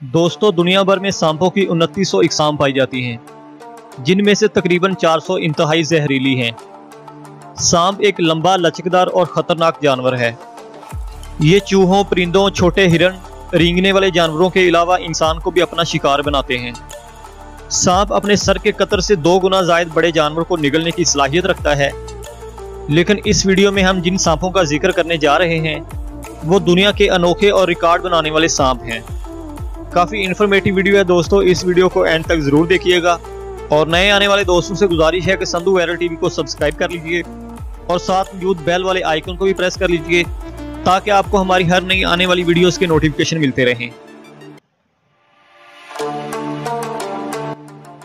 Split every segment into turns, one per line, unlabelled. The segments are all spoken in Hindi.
दोस्तों, दुनिया भर में सांपों की उनतीस सौ इकसाम पाई जाती हैं, जिनमें से तकरीबन 400 सौ इंतहाई जहरीली हैं। सांप एक लंबा, लचकदार और ख़तरनाक जानवर है। ये चूहों, परिंदों, छोटे हिरण, रेंगने वाले जानवरों के अलावा इंसान को भी अपना शिकार बनाते हैं। सांप अपने सर के कतर से दो गुना जायद बड़े जानवर को निगलने की सलाहियत रखता है। लेकिन इस वीडियो में हम जिन सांपों का ज़िक्र करने जा रहे हैं, वो दुनिया के अनोखे और रिकॉर्ड बनाने वाले सांप हैं। काफ़ी इन्फॉर्मेटिव वीडियो है दोस्तों। इस वीडियो को एंड तक ज़रूर देखिएगा। और नए आने वाले दोस्तों से गुजारिश है कि संधु वायरल टीवी को सब्सक्राइब कर लीजिए और साथ मौजूद बेल वाले आइकन को भी प्रेस कर लीजिए, ताकि आपको हमारी हर नई आने वाली वीडियोस के नोटिफिकेशन मिलते रहें।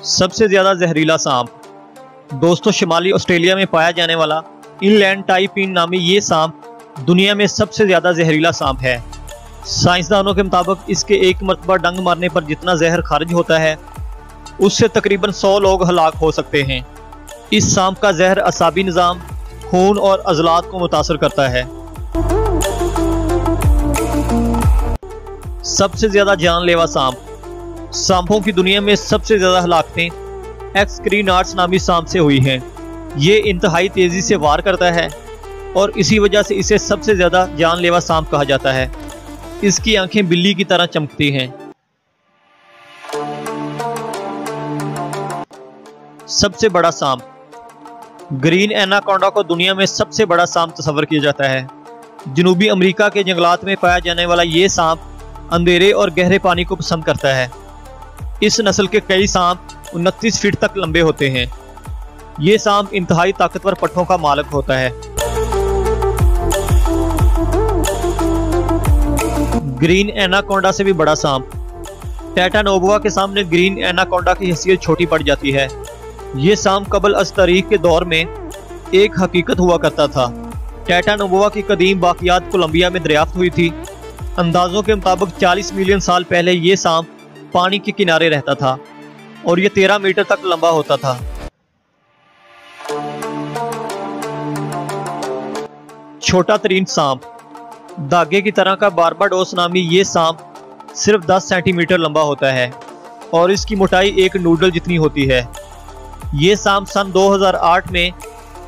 सबसे ज़्यादा जहरीला सांप। दोस्तों, शिमाली, ऑस्ट्रेलिया में पाया जाने वाला इनलैंड टाइपिन नामी ये सांप दुनिया में सबसे ज़्यादा जहरीला सांप है। साइंसदानों के मुताबिक इसके एक मरतबा डंग मारने पर जितना जहर खारिज होता है, उससे तकरीबन 100 लोग हलाक हो सकते हैं। इस सांप का जहर असाबी निज़ाम, खून और अजलात को मुतासर करता है। सबसे ज़्यादा जानलेवा सांप। सांपों की दुनिया में सबसे ज़्यादा हलाकतें एक्सक्रीन आर्ट्स नामी सांप से हुई हैं। ये इंतहाई तेज़ी से वार करता है और इसी वजह से इसे सबसे ज़्यादा जानलेवा सांप कहा जाता है। इसकी आँखें बिल्ली की तरह चमकती हैं। सबसे बड़ा सांप। ग्रीन एनाकोंडा को दुनिया में सबसे बड़ा सांप तस्वर किया जाता है। जनूबी अमेरिका के जंगलात में पाया जाने वाला ये सांप अंधेरे और गहरे पानी को पसंद करता है। इस नस्ल के कई सांप उनतीस फीट तक लंबे होते हैं। ये सांप इंतहाई ताकतवर पट्टों का मालक होता है। ग्रीन एनाकोंडा से भी बड़ा सांप। टैटानोबुआ के सामने ग्रीन एनाकोंडा की हैसियत छोटी पड़ जाती है। ये सांप कबल अज तारीख के दौर में एक हकीकत हुआ करता था। टैटानोबुआ की कदीम बाकियात कोलंबिया में दरियाफ्त हुई थी। अंदाजों के मुताबिक 40 मिलियन साल पहले ये सांप पानी के किनारे रहता था और ये 13 मीटर तक लंबा होता था। छोटा तरीन सांप। धागे की तरह का बारबाडोस नामी ये सांप सिर्फ़ 10 सेंटीमीटर लंबा होता है और इसकी मोटाई एक नूडल जितनी होती है। ये सांप सन 2008 में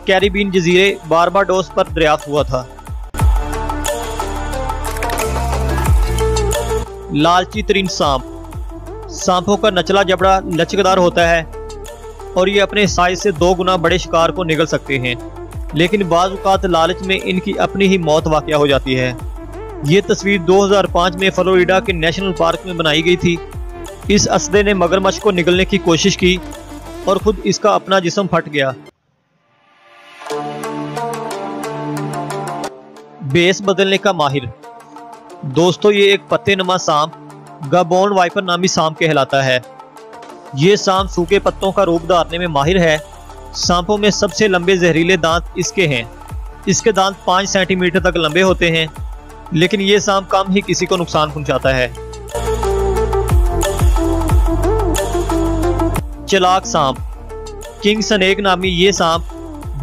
कैरिबीन जजीरे बारबाडोस पर दरियाफ्त हुआ था। लालची तरीन सांप। सांपों का नचला जबड़ा लचकदार होता है और ये अपने साइज़ से दो गुना बड़े शिकार को निगल सकते हैं। लेकिन बाज़ात लालच में इनकी अपनी ही मौत वाक़ हो जाती है। ये तस्वीर 2005 में फ्लोरिडा के नेशनल पार्क में बनाई गई थी। इस असदे ने मगरमच्छ को निगलने की कोशिश की और खुद इसका अपना जिसम फट गया। बेस बदलने का माहिर। दोस्तों, ये एक पत्ते नमा सांप, गाबोन वाइपर नामी सांप कहलाता है। ये सांप सूखे पत्तों का रूप धारने में माहिर है। सांपों में सबसे लंबे जहरीले दांत इसके हैं। इसके दांत पाँच सेंटीमीटर तक लंबे होते हैं, लेकिन ये सांप कम ही किसी को नुकसान पहुंचाता है। चलाक सांप। किंग सनेक नामी ये सांप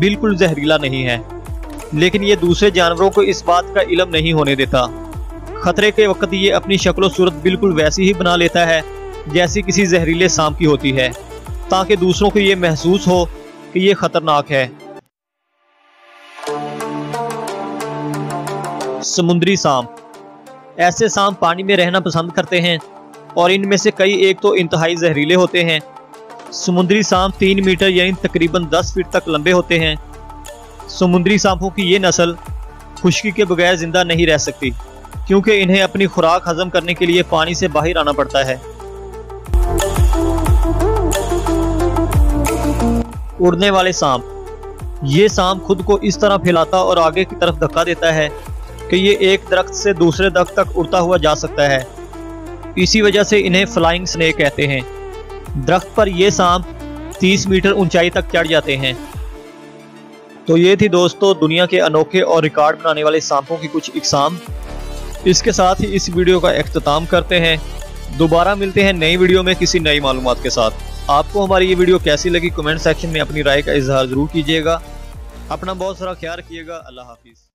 बिल्कुल जहरीला नहीं है, लेकिन ये दूसरे जानवरों को इस बात का इलम नहीं होने देता। खतरे के वक्त ये अपनी शक्ल सूरत बिल्कुल वैसी ही बना लेता है, जैसी किसी जहरीले सांप की होती है, ताकि दूसरों को ये महसूस हो कि ये खतरनाक है। समुद्री सांप। ऐसे सांप पानी में रहना पसंद करते हैं और इनमें से कई एक तो इंतहाई जहरीले होते हैं। समुद्री सांप तीन मीटर यानी तकरीबन दस फीट तक लंबे होते हैं। समुद्री सांपों की ये नस्ल खुश्की के बगैर ज़िंदा नहीं रह सकती, क्योंकि इन्हें अपनी खुराक हजम करने के लिए पानी से बाहर आना पड़ता है। उड़ने वाले सांप। ये सांप खुद को इस तरह फैलाता और आगे की तरफ़ धक्का देता है कि ये एक दरख्त से दूसरे दरख्त तक उड़ता हुआ जा सकता है। इसी वजह से इन्हें फ्लाइंग स्नेक कहते हैं। दरख्त पर ये सांप 30 मीटर ऊंचाई तक चढ़ जाते हैं। तो ये थी दोस्तों दुनिया के अनोखे और रिकॉर्ड बनाने वाले सांपों की कुछ इकसाम। इसके साथ ही इस वीडियो का अख्ताम करते हैं। दोबारा मिलते हैं नई वीडियो में किसी नई मालूम के साथ। आपको हमारी ये वीडियो कैसी लगी कमेंट सेक्शन में अपनी राय का इजहार ज़रूर कीजिएगा। अपना बहुत सारा ख्याल रखिएगा। अल्लाह हाफिज़।